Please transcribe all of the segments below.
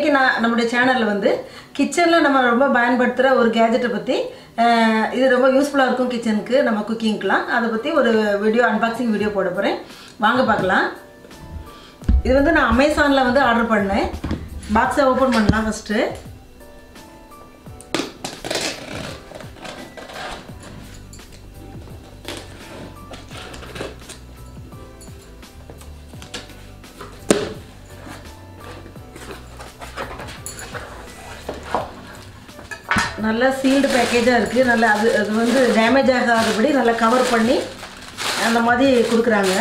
இன்றைக்கி நான் நம்முடைய சேனலில் வந்து கிச்சனில் நம்ம ரொம்ப பயன்படுத்துகிற ஒரு கேஜெட்டை பற்றி இது ரொம்ப யூஸ்ஃபுல்லாக இருக்கும் கிச்சனுக்கு நம்ம குக்கிங்க்கெலாம் அதை பற்றி ஒரு வீடியோ அன்பாக்சிங் வீடியோ போட போகிறேன் வாங்க பார்க்கலாம். இது வந்து நான் அமேசானில் வந்து ஆர்டர் பண்ணேன். பாக்ஸை ஓப்பன் பண்ணலாம் ஃபஸ்ட்டு நல்ல சீல்டு பேக்கேஜாக இருக்குது நல்ல அது அது வந்து டேமேஜ் ஆகாதபடி நல்லா கவர் பண்ணி அந்த மாதிரி கொடுக்குறாங்க.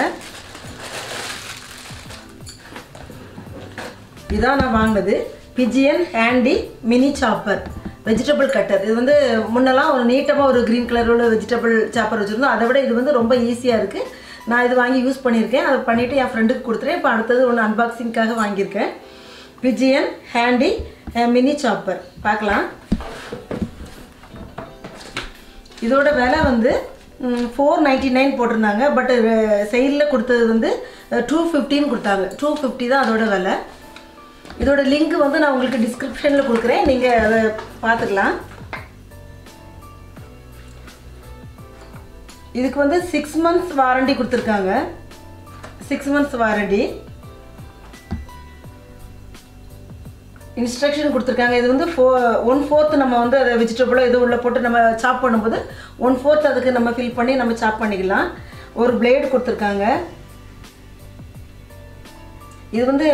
இதான் நான் வாங்கினது. Pigeon handy mini chopper vegetable cutter இது வந்து முன்னெல்லாம் ஒரு நீட்டமாக ஒரு க்ரீன் கலர் உள்ள வெஜிடபிள் சாப்பர் வச்சுருந்தோம். அதை விட இது வந்து ரொம்ப ஈஸியாக இருக்குது நான் இது வாங்கி யூஸ் பண்ணியிருக்கேன். அதை பண்ணிவிட்டு என் ஃப்ரெண்டுக்கு கொடுத்துறேன். இப்போ அடுத்தது ஒன்று அன்பாக்சிங்க்காக வாங்கியிருக்கேன். பிஜியன் ஹேண்டி மினி சாப்பர் பார்க்கலாம். இதோட விலை வந்து ஃபோர் நைன்ட்டி நைன் போட்டிருந்தாங்க. பட் செயலில் கொடுத்தது வந்து டூ ஃபிஃப்டின்னு கொடுத்தாங்க. டூ ஃபிஃப்டி தான் அதோட விலை. இதோட லிங்க் வந்து நான் உங்களுக்கு டிஸ்கிரிப்ஷனில் கொடுக்குறேன். நீங்கள் அதை பார்த்துக்கலாம். இதுக்கு வந்து சிக்ஸ் மந்த்ஸ் வாரண்டி கொடுத்துருக்காங்க. சிக்ஸ் மந்த்ஸ் வாரண்டி இன்ஸ்ட்ரக்ஷன் கொடுத்துருக்காங்க. இது வந்து ஃபோ ஒன் ஃபோர்த் நம்ம வந்து அதை வெஜிடபிளோ எதுவும் உள்ளே போட்டு நம்ம சாப் பண்ணும்போது ஒன் ஃபோர்த் அதுக்கு நம்ம ஃபில் பண்ணி நம்ம சாப் பண்ணிக்கலாம். ஒரு பிளேடு கொடுத்துருக்காங்க. இது வந்து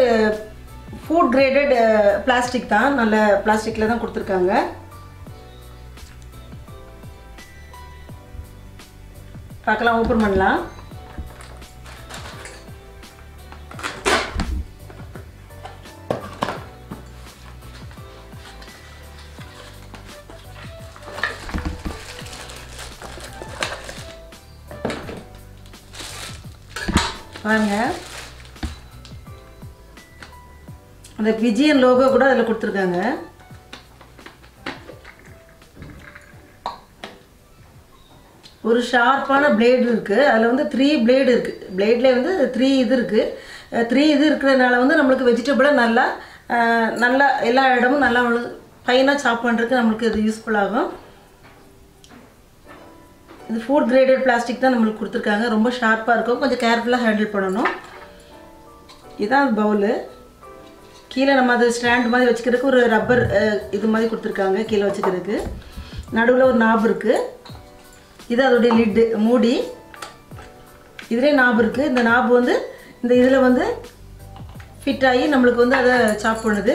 ஃபுட் கிரேடட் பிளாஸ்டிக் தான். நல்ல பிளாஸ்டிக்கில் தான் கொடுத்துருக்காங்க. பார்க்கலாம் ஓப்பன் பண்ணலாம். பாருங்க. அந்த விஜயன் லோகோ கூட அதில் கொடுத்துருக்காங்க. ஒரு ஷார்ப்பான பிளேடு இருக்குது அதில் வந்து த்ரீ பிளேடு இருக்குது பிளேட்லேயே வந்து த்ரீ இது இருக்குது த்ரீ இது இருக்கிறதுனால வந்து நம்மளுக்கு வெஜிடபிளாக நல்லா நல்லா எல்லா இடமும் நல்லா ஃபைனாக சாப் பண்ணுறதுக்கு நம்மளுக்கு இது யூஸ்ஃபுல் ஆகும். இது ஃபுட் கிரேடட் பிளாஸ்டிக் தான் நம்மளுக்கு கொடுத்துருக்காங்க. ரொம்ப ஷார்ப்பாக இருக்கும். கொஞ்சம் கேர்ஃபுல்லாக ஹேண்டில் பண்ணணும். இதுதான் பவுலு கீழே நம்ம அது ஸ்டாண்ட் மாதிரி வச்சுக்கிறதுக்கு ஒரு ரப்பர் இது மாதிரி கொடுத்துருக்காங்க. கீழே வச்சுக்கிறதுக்கு. நடுவில் ஒரு நாப் இருக்குது இது அதோடைய லிட்டு மூடி. இதுலேயே நாப் இருக்குது இந்த நாப் வந்து இந்த இதில் வந்து ஃபிட் ஆகி நம்மளுக்கு வந்து அதை சாப் பண்ணுது.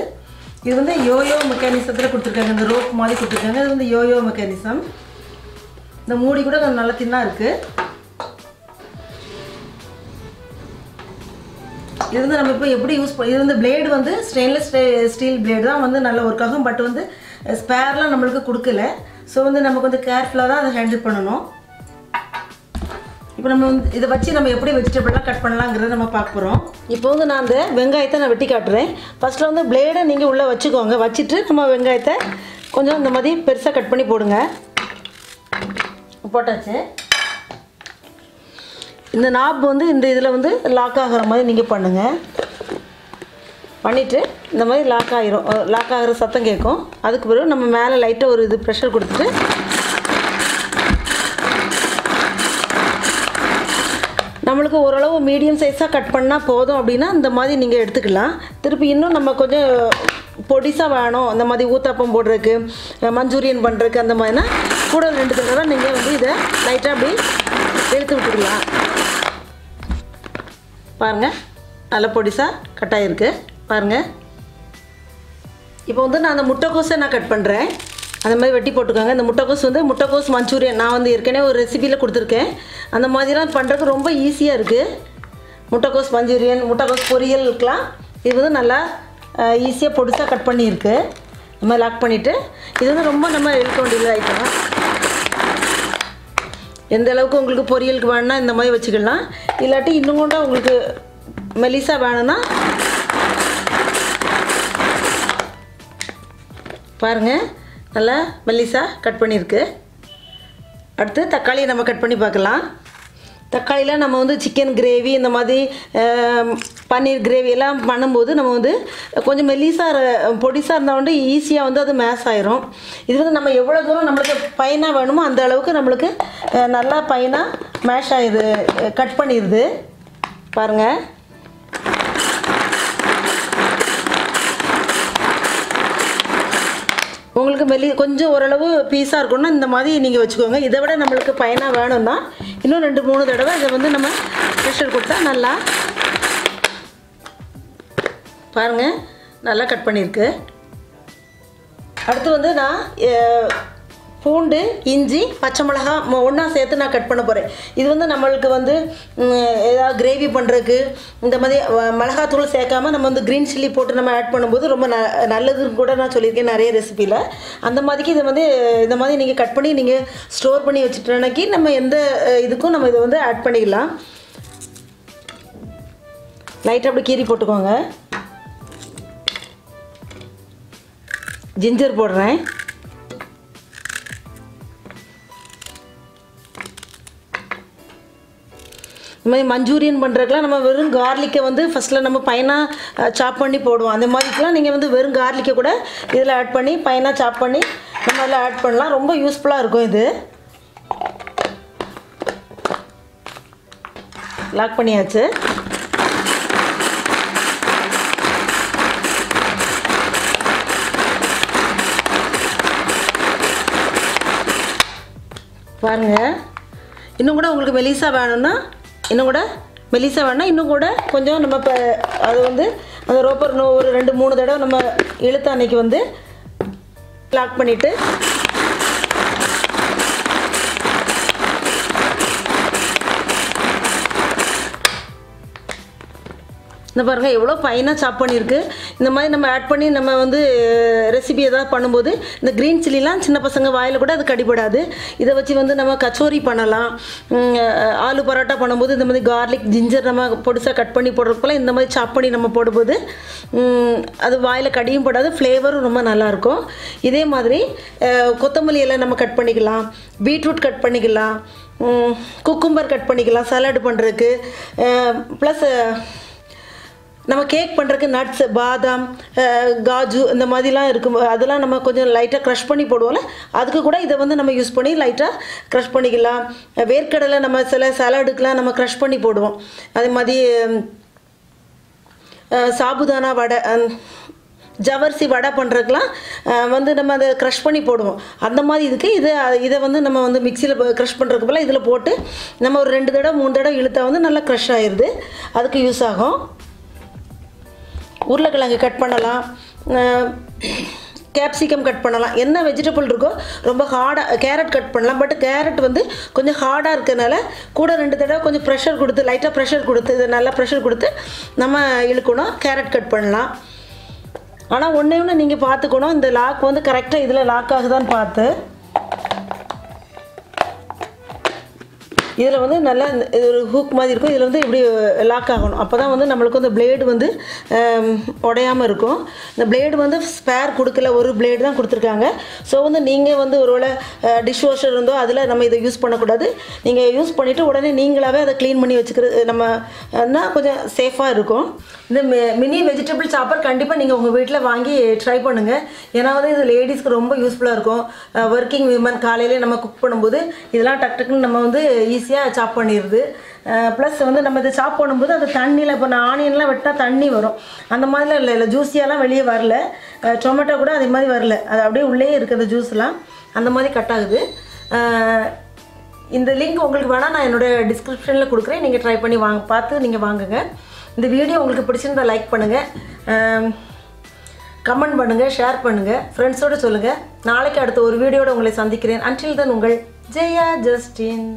இது வந்து யோயோ மெக்கானிசத்தில் கொடுத்துருக்காங்க. இந்த ரோப் மாதிரி கொடுத்துருக்காங்க. இது வந்து யோயோ மெக்கானிசம் இந்த மூடி கூட கொஞ்சம் நல்லா தின்னா இருக்குது இது வந்து நம்ம இப்போ எப்படி யூஸ் பண்ண இது வந்து பிளேடு வந்து ஸ்டெயின்லெஸ் ஸ்டீல் பிளேடு தான் வந்து நல்ல ஒர்க் ஆகும் பட் வந்து ஸ்பேர்லாம் நம்மளுக்கு கொடுக்கல. ஸோ வந்து நம்ம கொஞ்சம் கேர்ஃபுல்லாக தான் அதை ஹேண்டில் பண்ணணும். இப்போ நம்ம வந்து இதை வச்சு நம்ம எப்படி வெஜிடபிள்லாம் கட் பண்ணலாங்கிறத நம்ம பார்க்க போகிறோம் இப்போ வந்து நான் அந்த வெங்காயத்தை நான் வெட்டி காட்டுறேன். ஃபஸ்ட்டில் வந்து பிளேடை நீங்கள் உள்ளே வச்சுக்கோங்க. வச்சுட்டு நம்ம வெங்காயத்தை கொஞ்சம் இந்த மாதிரி பெருசாக கட் பண்ணி போடுங்க. போட்டாச்சு. இந்த நாப் வந்து இந்த இதில் வந்து லாக் ஆகிற மாதிரி நீங்கள் பண்ணுங்கள் பண்ணிவிட்டு இந்த மாதிரி லாக் ஆகிரும் லாக் ஆகிற சத்தம் கேட்கும். அதுக்கு பிறகு நம்ம மேலே லைட்டாக ஒரு இது ப்ரெஷர் கொடுத்துட்டு நம்மளுக்கு ஓரளவு மீடியம் சைஸாக கட் பண்ணால் போதும் அப்படின்னா இந்த மாதிரி நீங்கள் எடுத்துக்கலாம். திருப்பி இன்னும் நம்ம கொஞ்சம் பொடிசாக வேணும். இந்த மாதிரி ஊத்தாப்பம் போடுறதுக்கு மஞ்சூரியன் பண்ணுறதுக்கு அந்த மாதிரினா கூட ரெண்டு தடவை நீங்கள் வந்து இதை லைட்டாக அப்படி எடுத்து விட்டுக்கலாம் பாருங்கள் நல்ல பொடிசாக கட் ஆகிருக்கு பாருங்கள் இப்போ வந்து நான் அந்த முட்டைக்கோஸை நான் கட் பண்ணுறேன் அந்த மாதிரி வெட்டி போட்டுக்கோங்க. இந்த முட்டைக்கோஸ் வந்து முட்டைக்கோஸ் மஞ்சூரியன் நான் வந்து ஏற்கனவே ஒரு ரெசிபியில் கொடுத்துருக்கேன். அந்த மாதிரிலாம் பண்ணுறதுக்கு ரொம்ப ஈஸியாக இருக்குது முட்டைக்கோஸ் மஞ்சூரியன் முட்டைக்கோஸ் பொரியலுக்கெலாம் இது வந்து நல்லா ஈஸியாக பொடிசாக கட் பண்ணியிருக்கு. நம்ம லாக் பண்ணிவிட்டு இது வந்து ரொம்ப நம்ம எழுக்க வேண்டியது ஐட்டம் எந்த அளவுக்கு உங்களுக்கு பொரியலுக்கு வேணும்னா இந்த மாதிரி வச்சுக்கலாம். இல்லாட்டி இன்னும் கூட உங்களுக்கு மெலிசா வேணும்னா பாருங்கள் நல்லா மெல்லிசா கட் பண்ணியிருக்கு. அடுத்து தக்காளியை நம்ம கட் பண்ணி பார்க்கலாம். தக்காளியில் நம்ம வந்து சிக்கன் கிரேவி இந்த மாதிரி பன்னீர் கிரேவி எல்லாம் பண்ணும்போது நம்ம வந்து கொஞ்சம் மெல்லிசாக பொடிசாக இருந்தால் வந்து ஈஸியாக வந்து அது மேஷ் ஆயிரும். இது வந்து நம்ம எவ்வளோ தூரம் நம்மளுக்கு பைனாக வேணுமோ அந்த அளவுக்கு நம்மளுக்கு நல்லா பைனாக மேஷ் ஆயிடுது கட் பண்ணிடுது பாருங்கள் உங்களுக்கு மெல்லி கொஞ்சம் ஓரளவு பீஸாக இருக்கணும்னா இந்த மாதிரி நீங்கள் வச்சுக்கோங்க. இதை விட நம்மளுக்கு பயனாக வேணும்னா இன்னும் ரெண்டு மூணு தடவை இதை வந்து நம்ம ப்ரெஷர் கொடுத்தா நல்லா பாருங்கள் நல்லா கட் பண்ணியிருக்கு. அடுத்து வந்து நான் பூண்டு இஞ்சி பச்சை மிளகா ஒன்றா சேர்த்து நான் கட் பண்ண போகிறேன் இது வந்து நம்மளுக்கு வந்து ஏதாவது கிரேவி பண்ணுறதுக்கு இந்த மாதிரி மிளகாத்தூள் சேர்க்காம நம்ம வந்து க்ரீன் சில்லி போட்டு நம்ம ஆட் பண்ணும்போது ரொம்ப ந நல்லதுன்னு கூட நான் சொல்லியிருக்கேன் நிறைய ரெசிப்பியில் அந்த மாதிரிக்கு இதை வந்து இந்த மாதிரி நீங்கள் கட் பண்ணி நீங்கள் ஸ்டோர் பண்ணி வச்சுட்டோன்னாக்கி நம்ம எந்த இதுக்கும் நம்ம இதை வந்து ஆட் பண்ணிக்கலாம். லைட்டாக அப்படி கீறி போட்டுக்கோங்க. ஜிஞ்சர் போடுறேன். இந்த மாதிரி மஞ்சூரியன் பண்ணுறதுக்குலாம் நம்ம வெறும் கார்லிக்கை வந்து ஃபஸ்ட்டில் நம்ம பையனாக சாப் பண்ணி போடுவோம். அந்த மாதிரிக்கெலாம் நீங்கள் வந்து வெறும் கார்லிக்கை கூட இதில் ஆட் பண்ணி பையனாக சாப் பண்ணி நம்ம அதில் ஆட் பண்ணலாம். ரொம்ப யூஸ்ஃபுல்லாக இருக்கும் இது. லாக் பண்ணியாச்சு. பாருங்க. இன்னும் கூட உங்களுக்கு மெலிசா வேணும்னா இன்னும் கூட மெலிசா வேணும்னா இன்னும் கூட கொஞ்சம் நம்ம இப்போ அது வந்து அந்த ரோப்பர் ஒரு ரெண்டு மூணு தடவை நம்ம இழுத்த அன்னைக்கு வந்து லாக் பண்ணிவிட்டு இந்த பாருங்கள் எவ்வளோ ஃபைனாக சாப் பண்ணியிருக்கு. இந்த மாதிரி நம்ம ஆட் பண்ணி நம்ம வந்து ரெசிபி ஏதாவது பண்ணும்போது இந்த க்ரீன் சில்லிலாம் சின்ன பசங்க வாயில் கூட அது கடிபடாது. இதை வச்சு வந்து நம்ம கச்சோரி பண்ணலாம். ஆலு பரோட்டா பண்ணும்போது இந்த மாதிரி கார்லிக் ஜிஞ்சர் நம்ம பொடிசாக கட் பண்ணி போடுறதுக்குள்ள இந்த மாதிரி சாப் பண்ணி நம்ம போடும்போது அது வாயில் கடியும் படாது ஃப்ளேவரும் ரொம்ப நல்லாயிருக்கும் இதே மாதிரி கொத்தமல்லி எல்லாம் நம்ம கட் பண்ணிக்கலாம். பீட்ரூட் கட் பண்ணிக்கலாம். குக்கும்பர் கட் பண்ணிக்கலாம். சலாடு பண்ணுறதுக்கு ப்ளஸ் நம்ம கேக் பண்ணுறதுக்கு நட்ஸ் பாதாம் காஜு இந்த மாதிரிலாம் இருக்கும். அதெல்லாம் நம்ம கொஞ்சம் லைட்டாக க்ரஷ் பண்ணி போடுவோம்ல அதுக்கு கூட இதை வந்து நம்ம யூஸ் பண்ணி லைட்டாக க்ரஷ் பண்ணிக்கலாம். வேர்க்கடலை நம்ம சில சலாடுக்கெலாம் நம்ம க்ரஷ் பண்ணி போடுவோம். அதே மாதிரி சாபுதானா வடை ஜவர்சி வடை பண்ணுறதுக்கெலாம் வந்து நம்ம அதை க்ரஷ் பண்ணி போடுவோம். அந்த மாதிரி இதுக்கு இதை இதை வந்து நம்ம வந்து மிக்சியில் க்ரஷ் பண்ணுறதுக்கு போல் இதில் போட்டு நம்ம ஒரு ரெண்டு தடவை மூணு தடவை இழுத்தா வந்து நல்லா க்ரஷ் ஆயிடுது அதுக்கு யூஸ் ஆகும். உருளைக்கிழங்கு கட் பண்ணலாம். கேப்சிகம் கட் பண்ணலாம். என்ன வெஜிடபிள் இருக்கோ ரொம்ப ஹார்டாக கேரட் கட் பண்ணலாம். பட் கேரட் வந்து கொஞ்சம் ஹார்டாக இருக்கறனால கூட ரெண்டு தடவை கொஞ்சம் ப்ரெஷர் கொடுத்து லைட்டாக ப்ரெஷர் கொடுத்து இதை நல்லா ப்ரெஷர் கொடுத்து நம்ம இழுக்கணும். கேரட் கட் பண்ணலாம். ஆனால் ஒன்றே ஒன்று நீங்கள் பார்த்துக்கணும். இந்த லாக் வந்து கரெக்டாக இதில் லாக் ஆகுதான்னு பார்த்து. இதில் வந்து நல்லா இது ஒரு ஹூக் மாதிரி இருக்கும். இதில் வந்து இப்படி லாக் ஆகணும். அப்போ தான் வந்து நம்மளுக்கு வந்து பிளேடு வந்து உடையாமல் இருக்கும். இந்த பிளேடு வந்து ஸ்பேர் கொடுக்கல. ஒரு பிளேடு தான் கொடுத்துருக்காங்க. ஸோ வந்து நீங்கள் வந்து ஒருவேளை டிஷ் வாஷர் இருந்தோ அதில் நம்ம இதை யூஸ் பண்ணக்கூடாது. நீங்கள் யூஸ் பண்ணிவிட்டு உடனே நீங்களாகவே அதை க்ளீன் பண்ணி வச்சுக்கிறது நம்ம கொஞ்சம் சேஃபாக இருக்கும். இந்த மினி வெஜிடபிள் சாப்பர் கண்டிப்பாக நீங்கள் உங்கள் வீட்டில் வாங்கி ட்ரை பண்ணுங்கள் ஏன்னா வந்து இது லேடிஸ்க்கு ரொம்ப யூஸ்ஃபுல்லாக இருக்கும். ஒர்க்கிங் விமன் காலையிலே நம்ம குக் பண்ணும்போது இதெல்லாம் டக் டக்குன்னு நம்ம வந்து ஈஸியாக சாப் பண்ணிடுது ப்ளஸ் வந்து நம்ம இதை சாப் பண்ணும்போது அது தண்ணியில் இப்போ நான் ஆனியன்லாம் வெட்டால் தண்ணி வரும். அந்த மாதிரிலாம் இல்லை இல்லை ஜூஸியாலாம் வெளியே வரல. டொமேட்டோ கூட அதே மாதிரி வரல. அது அப்படியே உள்ளே இருக்குது அந்த ஜூஸ்லாம் அந்த மாதிரி கட் ஆகுது. இந்த லிங்க் உங்களுக்கு வேணால் நான் என்னோட டிஸ்கிரிப்ஷனில் கொடுக்குறேன். நீங்கள் ட்ரை பண்ணி வாங்க பார்த்து நீங்கள் வாங்குங்க. இந்த வீடியோ உங்களுக்கு பிடிச்சிருந்தா லைக் பண்ணுங்கள் கமெண்ட் பண்ணுங்கள் ஷேர் பண்ணுங்கள் ஃப்ரெண்ட்ஸோடு சொல்லுங்கள் நாளைக்கு அடுத்த ஒரு வீடியோட உங்களை சந்திக்கிறேன். அன்டில் தன் உங்கள் ஜெயா ஜஸ்டின்.